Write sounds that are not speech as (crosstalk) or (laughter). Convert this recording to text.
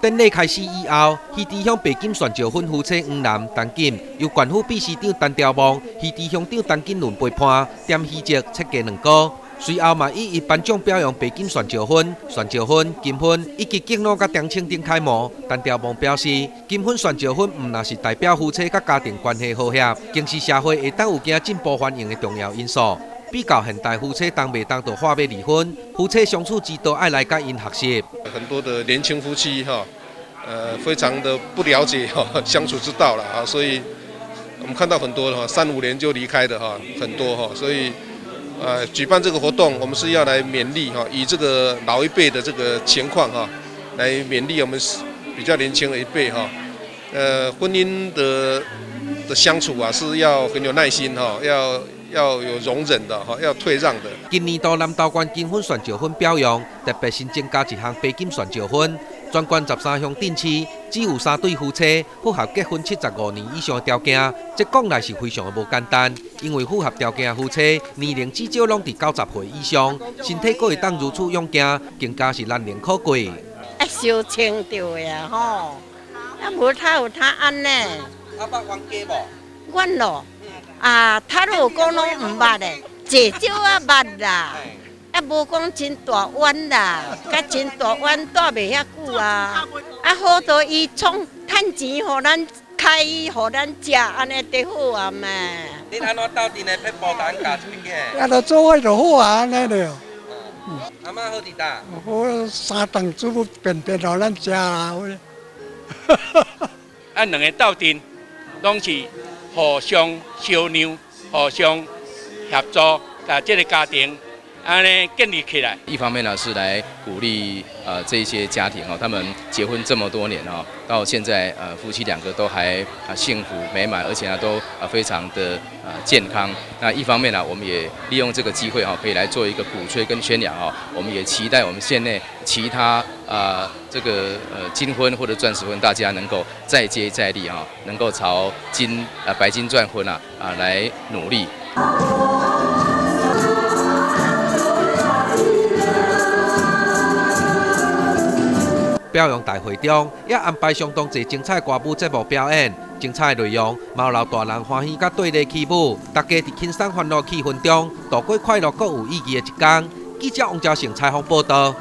典礼开始以后，去地向北京选召婚夫妻黄南、陈金，由县府秘书长陈朝望、去地乡长陈金伦陪伴，点喜节切价两个。随后嘛，以颁奖表扬北京选召婚、选召婚、金婚以及敬老甲张清顶开幕。陈朝望表示，金婚选召婚毋那是代表夫妻甲家庭关系和谐，更是社会会当有惊进步繁荣的重要因素。比较现代夫妻当未当就话要离婚，夫妻相处之道爱来甲因学习。很多的年轻夫妻哈，呃，非常的不了解哈相处之道了啊，所以我们看到很多哈三五年就离开的哈很多哈，所以呃举办这个活动，我们是要来勉励哈，以这个老一辈的这个情况哈，来勉励我们比较年轻的一辈哈，呃婚姻的的相处啊是要很有耐心哈，要。要有容忍的哈，要退让的。今年度南道县金婚选召婚表扬，特别新增加一项白金选召婚。全关十三乡定期只有三对夫妻符合结婚七十五年以上的条件，这讲来是非常的无简单。因为符合条件的夫妻年龄至少拢伫九十岁以上，身体可会当如此勇健，更加是难能可贵。啊，小清着呀吼，啊无他有他安呢。阿爸冤家无？冤咯。啊，他如果拢唔捌嘞，至少啊捌啦，啊无讲真大弯啦，甲真大弯住袂遐久啊，啊好多伊创趁钱，互咱开，互咱食，安尼得好啊嘛。你安怎斗阵的配包蛋加出去？啊，都做伙就好啊，安尼着。阿妈好伫搭？好三顿煮不便便互咱食 (laughs) 啊。两个斗阵，拢是。互相商量，互相合作，把这个家庭安尼建立起来。一方面呢，是来鼓励呃这些家庭哦，他们结婚这么多年哦，到现在呃夫妻两个都还啊幸福美满，而且呢都啊非常的啊健康。那一方面呢，我们也利用这个机会哈，可以来做一个鼓吹跟宣扬哦。我们也期待我们县内其他啊这个呃金婚或者钻石婚，大家能够再接再厉哈，能够朝金啊白金钻婚啊啊来努力。表扬大会中，也安排相当多精彩歌舞节目表演，精彩内容，毛老大人欢喜甲对内起舞，大家伫轻松欢乐气氛中度过快乐、各有意义的一天。记者王兆成采访报道。